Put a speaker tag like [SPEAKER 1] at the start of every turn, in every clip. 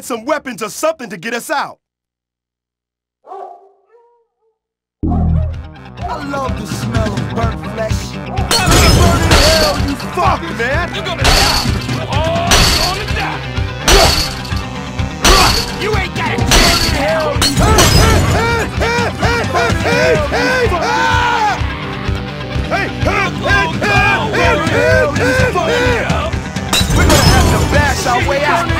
[SPEAKER 1] find some weapons or something to get us out.
[SPEAKER 2] I love the smell of burnt flesh.
[SPEAKER 1] Hell, you fuck, man!
[SPEAKER 3] You're gonna die! You're gonna die! You ain't got a chance in hell!
[SPEAKER 1] Hey, hey, hey, hey, hey, hey! Hey, hey, hey, hey, hey, hey, hey, hey. We're gonna have to bash our way out.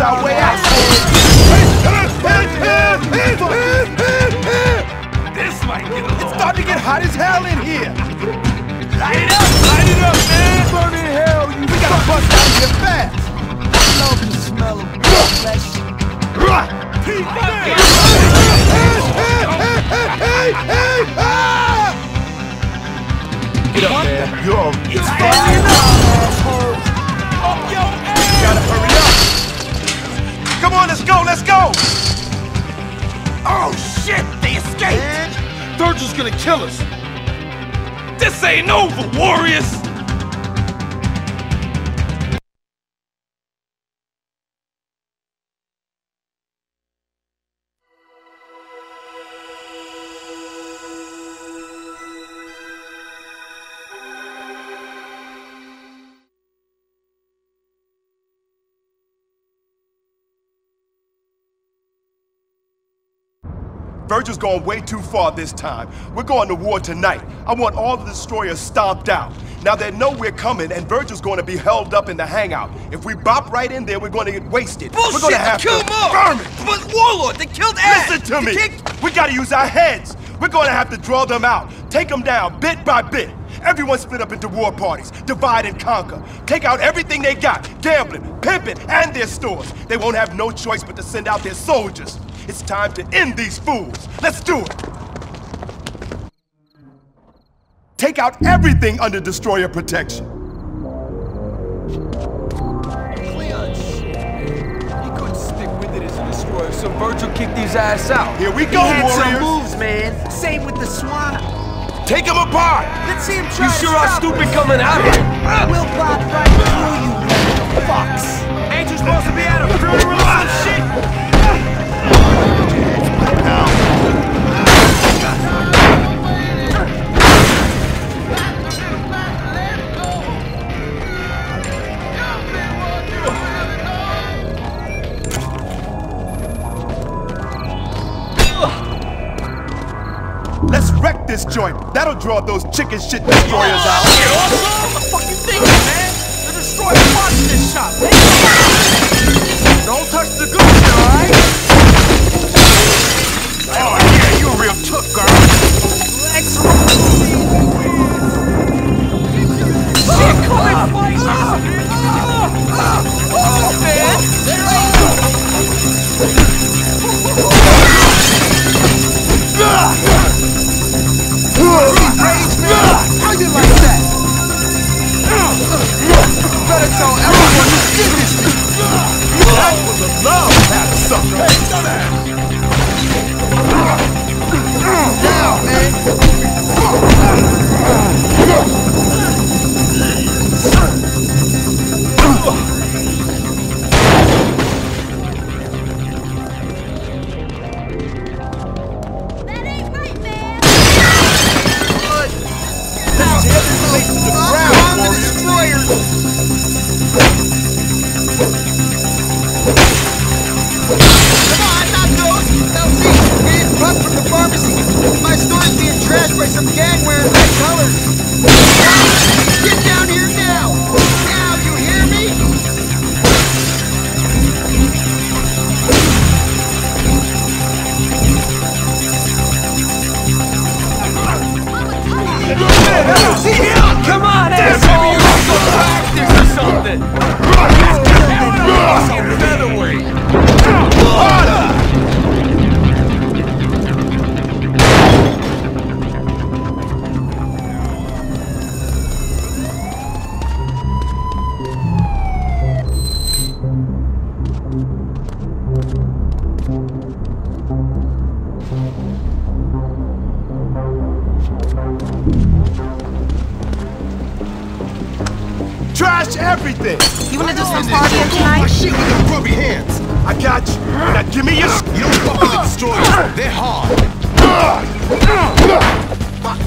[SPEAKER 1] our way out.
[SPEAKER 3] This might get a
[SPEAKER 1] It's starting to get hot as hell in here. Gonna kill us.
[SPEAKER 3] This ain't over, Warriors!
[SPEAKER 1] Virgil's gone way too far this time. We're going to war tonight. I want all the destroyers stomped out. Now they know we're coming, and Virgil's going to be held up in the hangout. If we bop right in there, we're going to get wasted. we're
[SPEAKER 4] Bullshit!
[SPEAKER 1] going to have
[SPEAKER 4] kill
[SPEAKER 1] to
[SPEAKER 4] more!
[SPEAKER 1] it.
[SPEAKER 4] But Warlord, they killed Ed!
[SPEAKER 1] Listen to me. We gotta use our heads. We're gonna have to draw them out, take them down bit by bit. Everyone split up into war parties, divide and conquer. Take out everything they got, gambling, pimping, and their stores. They won't have no choice but to send out their soldiers. It's time to end these fools. Let's do it. Take out everything under destroyer protection.
[SPEAKER 2] Cleon shit. He couldn't stick with it as a destroyer, so Virgil kicked his ass out.
[SPEAKER 1] Here we
[SPEAKER 4] He
[SPEAKER 1] go,
[SPEAKER 4] had some moves, man. Same with the Swan.
[SPEAKER 1] Take them apart.
[SPEAKER 4] Let's see him try
[SPEAKER 2] You sure are stupid
[SPEAKER 4] us.
[SPEAKER 2] coming out here.
[SPEAKER 4] We'll pop right through you, fucks.
[SPEAKER 2] Ain't you supposed to be at
[SPEAKER 1] this joint. That'll draw those chicken shit destroyers out.
[SPEAKER 3] What the fuck you thinking, man? The destroyer watching this shop!
[SPEAKER 2] Don't touch the goods, alright?
[SPEAKER 1] Everything!
[SPEAKER 4] You wanna do some partying tonight?
[SPEAKER 1] My shit with them grubby hands! I got you. Now give me your... You don't fuck with the destroyers. They're hard.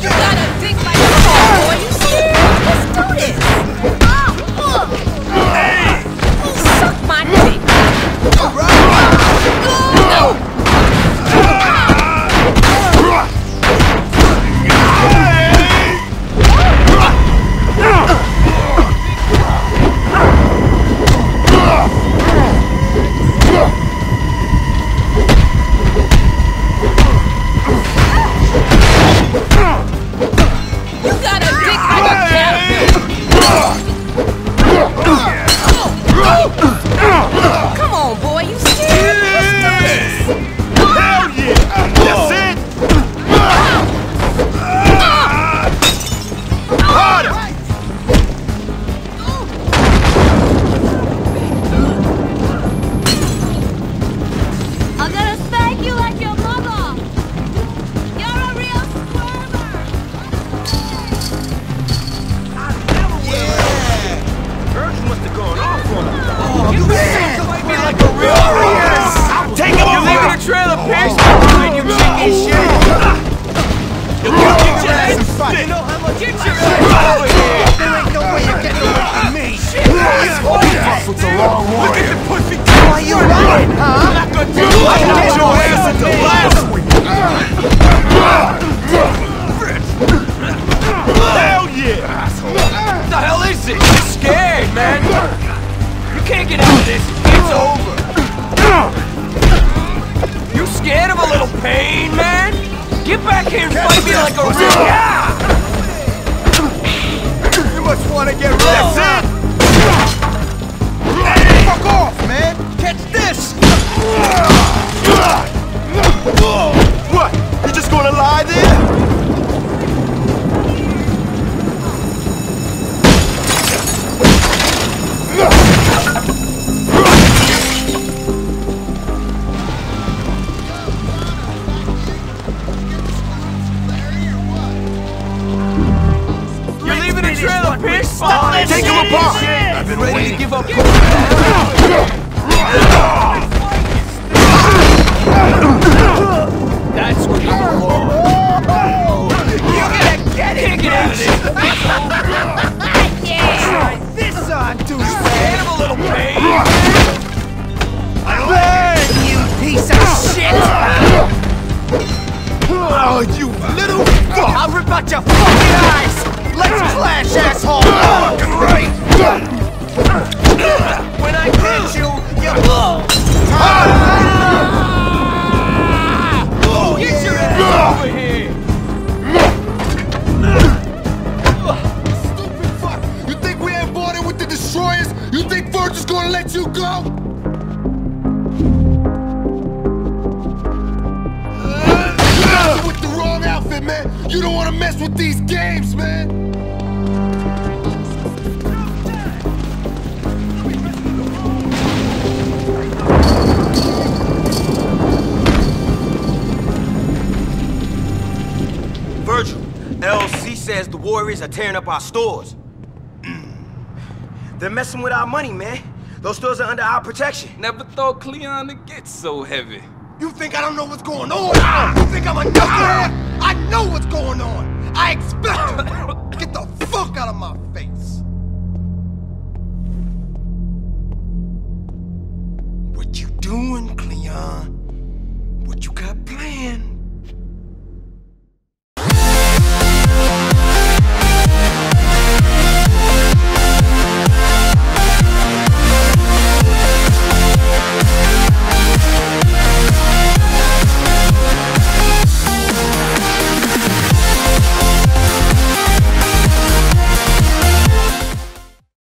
[SPEAKER 4] You gotta think like a boy. You serious? Let's do this.
[SPEAKER 2] Can't get out of this. It's over. You scared of a little pain, man? Get back here and fight me like a real guy.
[SPEAKER 1] You must want to get rid of That's it! Fuck off, man! Catch this! What? You just gonna lie there? Apart!
[SPEAKER 2] I've been ready to give up. That's what. You're gonna get it. Get this. A little pain?
[SPEAKER 4] You piece of shit.
[SPEAKER 1] Oh, you little fuck!
[SPEAKER 4] I'll rip out your fucking eyes. Let's clash, asshole.
[SPEAKER 1] Fucking Right!
[SPEAKER 4] When I get you, you.
[SPEAKER 2] Get
[SPEAKER 1] these man!
[SPEAKER 5] Virgil, LC says the Warriors are tearing up our stores. Mm. They're messing with our money, man. Those stores are under our protection.
[SPEAKER 2] Never thought Cleon would get so heavy.
[SPEAKER 1] You think I don't know what's going on? You think I'm a knucklehead? I know what's going on! I expect Get the fuck out of my face! What you doing, Cleon?